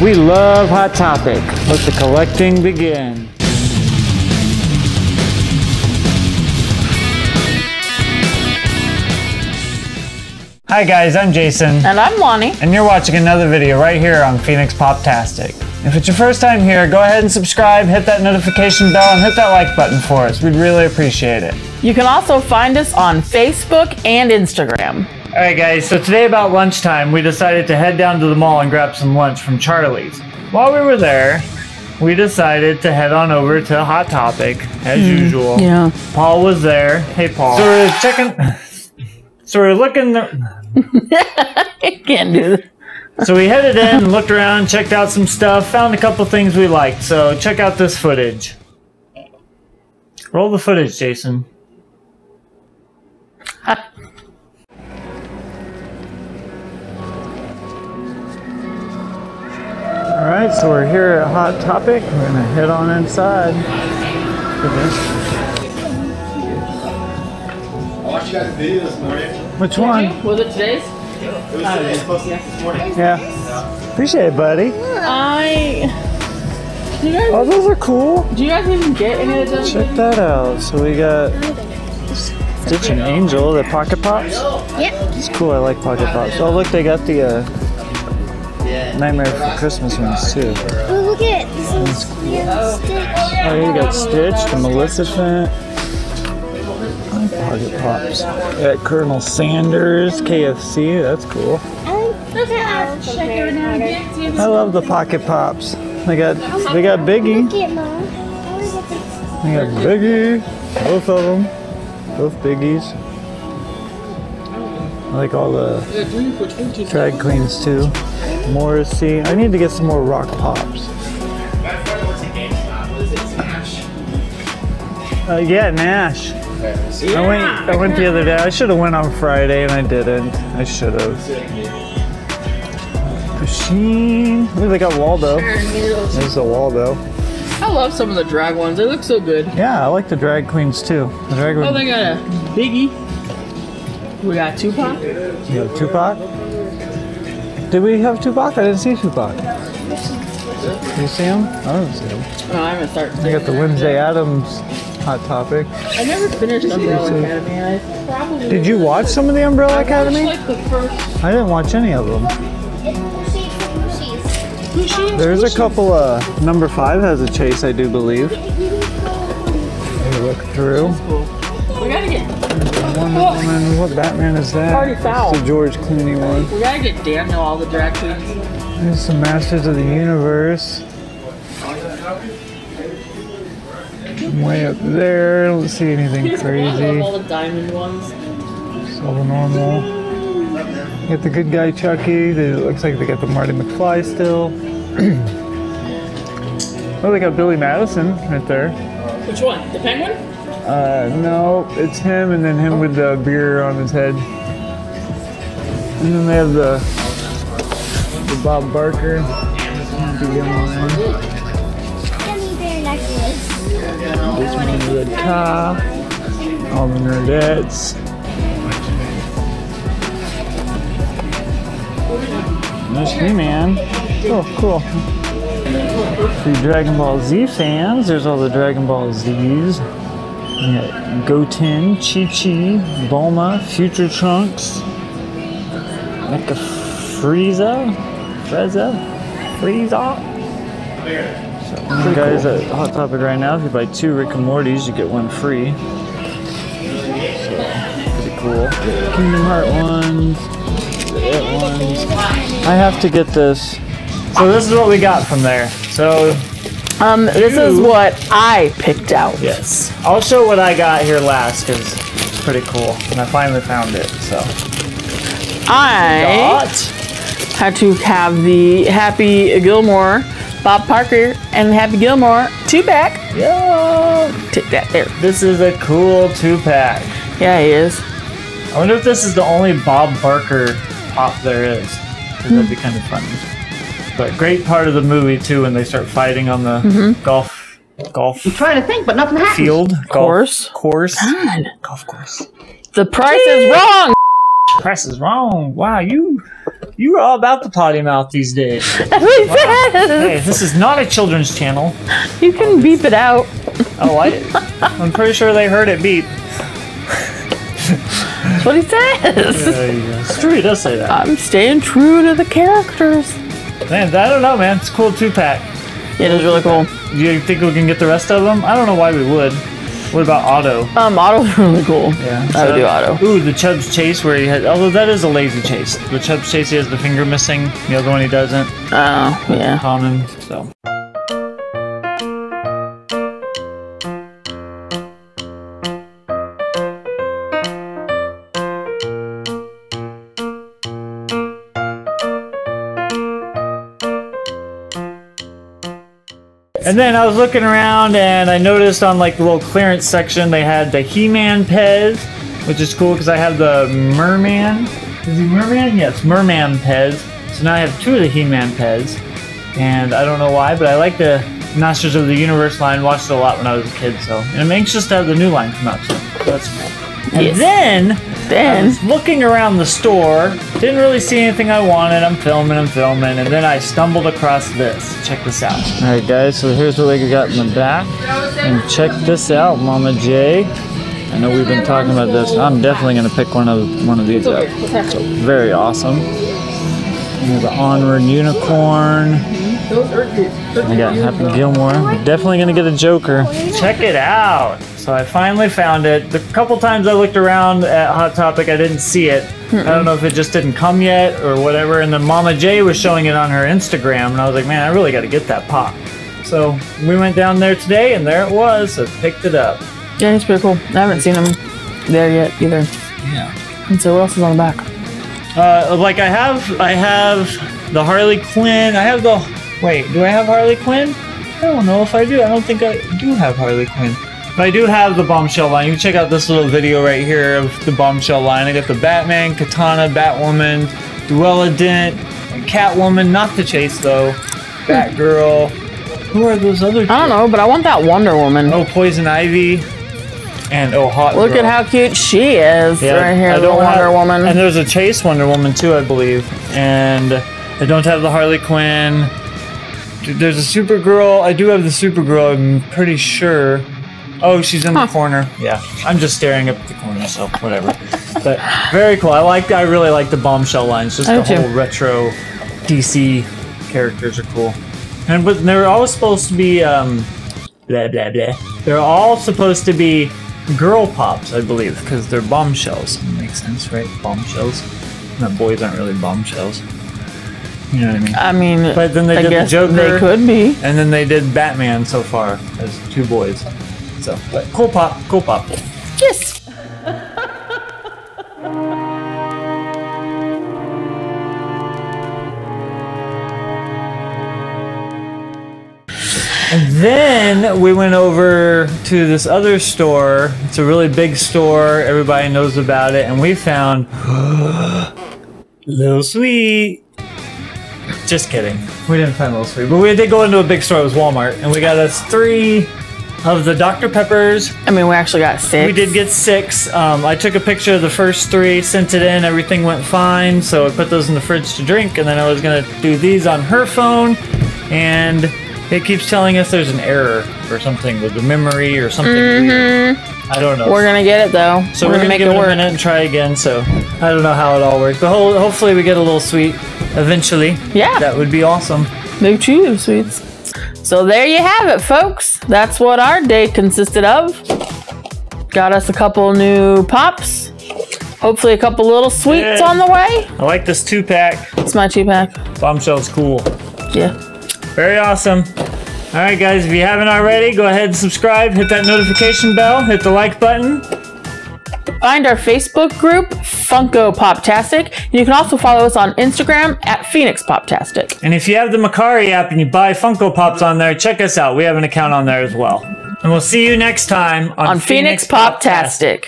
We love Hot Topic. Let the collecting begin. Hi guys, I'm Jason. And I'm Lonnie. And you're watching another video right here on Phoenix Poptastic. If it's your first time here, go ahead and subscribe, hit that notification bell, and hit that like button for us. We'd really appreciate it. You can also find us on Facebook and Instagram. Alright guys, so today about lunchtime, we decided to head down to the mall and grab some lunch from Charlie's. While we were there, we decided to head on over to Hot Topic, as hmm, usual. Yeah. Paul was there. Hey Paul. So we're checking... So we're looking... I can't do this. So we headed in, looked around, checked out some stuff, found a couple things we liked. So check out this footage. Roll the footage, Jason. All right, so we're here at Hot Topic. We're gonna head on inside. I watched you guys' video this morning. Which one? Was it today's? It was today. It's posted. Yeah. Appreciate it, buddy. I. Do you guys, Oh, those are cool. do you guys even get any of those? Check that out. So we got Stitch and Angel, the Pocket Pops. Yep. It's cool. I like Pocket Pops. Oh, look, they got the uh, Nightmare for Christmas ones too. Oh, look at this is yeah, Stitch. Oh, you got Stitch, the Maleficent. I like Pocket Pops. We got Colonel Sanders, KFC. That's cool. Look at check it I love the Pocket Pops. They got they got Biggie. Look at mom. I wanna get this. They got Biggie. Both of them. Both Biggies. I like all the drag queens too. Morrissey. I need to get some more rock pops. Uh, yeah, Nash. I went. I went the other day. I should have went on Friday and I didn't. I should have. Machine. Look, they got Waldo. There's a Waldo. I love some of the drag ones. They look so good. Yeah, I like the drag queens too. The drag Oh, they got a Biggie. We got Tupac. You have Tupac? Did we have Tupac? I didn't see Tupac. Did you see him? I didn't see him. Oh, I haven't started. I got the Wednesday Addams hot topic. I never finished Umbrella Academy. I probably. Did you watch some of the Umbrella Academy? like the first. I didn't watch any of them. She's from She's. There's a couple. Uh, number five has a chase, I do believe. Let me look through. Wonder Woman. What Batman is that? Party foul. It's the George Clooney one. We gotta get Daniel all the directions. There's some Masters of the Universe. Way up there. I Don't see anything crazy. all the diamond ones. It's all normal. You got the good guy Chucky. They, it looks like they got the Marty McFly still. oh, they got Billy Madison right there. Which one? The penguin? Uh, no, it's him and then him with the beer on his head. And then they have the, the Bob Barker. The. This one with a top. All the nerdettes. There's He-Man. Oh, cool. For Dragon Ball Z fans, there's all the Dragon Ball Zs. We got Goten, Chi-Chi, Bulma, Future Trunks, Mecha Frieza, Frieza, Frieza. So, guys, at Hot Topic right now, if you buy two Rick and Mortys, you get one free. So, pretty cool. Kingdom Heart ones, that ones. I have to get this. So this is what we got from there. So Um, this is what I picked out. yes, I'll show what I got here last because it's pretty cool, and I finally found it. So I got had to have the Happy Gilmore, Bob Barker, and Happy Gilmore two pack. yeah. Take that there. This is a cool two pack. Yeah, he is. I wonder if this is the only Bob Barker pop there is. 'cause that'd be kind of funny. But great part of the movie too when they start fighting on the mm-hmm. golf golf I'm trying to think, but nothing happens. field golf Course. course God. golf course. The price is wrong. Price is wrong. Wow, you You are all about the potty mouth these days. That's what he says. Hey, this is not a children's channel. You can beep it out. Oh, I, I'm pretty sure they heard it beep. That's what he says. There you go. It's true, he does say that. I'm staying true to the characters. Man, I don't know, man. It's a cool two pack. It is really cool. Do you think we can get the rest of them? I don't know why we would. What about Otto? Um, Otto's really cool. Yeah. I would do Otto. Ooh, the Chubbs chase where he had. Although that is a lazy chase. The Chubbs chase, he has the finger missing. The other one he doesn't. Oh, yeah. Common. So. And then I was looking around and I noticed on like the little clearance section they had the He-Man Pez, which is cool because I have the Merman. Is he Merman? Yes, Merman Pez. So now I have two of the He-Man Pez, and I don't know why, but I like the Masters of the Universe line. Watched it a lot when I was a kid, so and I'm anxious to have the new line come out soon. So that's cool. And Yes. then I Then, was looking around the store, didn't really see anything I wanted. I'm filming, I'm filming, and then I stumbled across this. Check this out. All right, guys. So here's what we got in the back, and check this out, Mama J. I know we've been talking about this. I'm definitely gonna pick one of one of these up. So, very awesome. And there's the Onward Unicorn. I got Happy Gilmore. Definitely gonna get a Joker. Check it out. So I finally found it. The couple times I looked around at Hot Topic, I didn't see it. I don't know if it just didn't come yet or whatever. And then Mama J was showing it on her Instagram, and I was like, man, I really got to get that pop. So we went down there today, and there it was. So picked it up. yeah, it's pretty cool. I haven't seen him there yet either. Yeah. And so what else is on the back? Uh, like I have, I have the Harley Quinn. I have the. Wait, do I have Harley Quinn? I don't know if I do. I don't think I do have Harley Quinn. But I do have the Bombshell line. You can check out this little video right here of the Bombshell line. I got the Batman, Katana, Batwoman, Duela Dent, and Catwoman. Not the Chase though. Batgirl. Who are those other? I don't know, but I want that Wonder Woman. Oh, Poison Ivy. And oh, Hot. Look Girl. at how cute she is right here, the Wonder have- Woman. And there's a Chase Wonder Woman too, I believe. And I don't have the Harley Quinn. There's a Supergirl. I do have the Supergirl. I'm pretty sure. Oh, she's in the corner. Yeah, I'm just staring up at the corner, so whatever. But very cool. I like. I really like the bombshell lines. Just I the do too. whole retro DC characters are cool. And but they're all supposed to be um, blah blah blah. They're all supposed to be girl pops, I believe, because they're bombshells. Makes sense, right? Bombshells. Not boys aren't really bombshells. You know what I mean? I mean, But then they I did the Joker. they could be. And then they did Batman so far as two boys. So, but cool pop, cool pop. Yes. And then we went over to this other store. It's a really big store. Everybody knows about it. And we found Little Sweet. Just kidding. We didn't find those Sweet. But we did go into a big store. It was Walmart. And we got us three of the Dr. Peppers. I mean, we actually got six. We did get six. Um, I took a picture of the first three, sent it in. Everything went fine. So I put those in the fridge to drink. And then I was going to do these on her phone. And it keeps telling us there's an error or something with the memory or something weird. I don't know. Mm-hmm. We're gonna get it though. so we're, we're, gonna, make give it it, work. a minute and try again. So I don't know how it all works, but ho- hopefully we get a little sweet eventually. Yeah. that would be awesome. Big cheese sweets. So there you have it, folks. That's what our day consisted of. Got us a couple new pops. Hopefully, a couple little sweets Yeah. on the way. I like this two pack. It's my two pack. Bombshell's cool. Yeah. Very awesome. All right, guys, if you haven't already, go ahead and subscribe, hit that notification bell, hit the like button. Find our Facebook group, Funko Poptastic. And you can also follow us on Instagram at Phoenix Poptastic. And if you have the Mercari app and you buy Funko Pops on there, check us out. We have an account on there as well. And we'll see you next time on, On Phoenix Poptastic.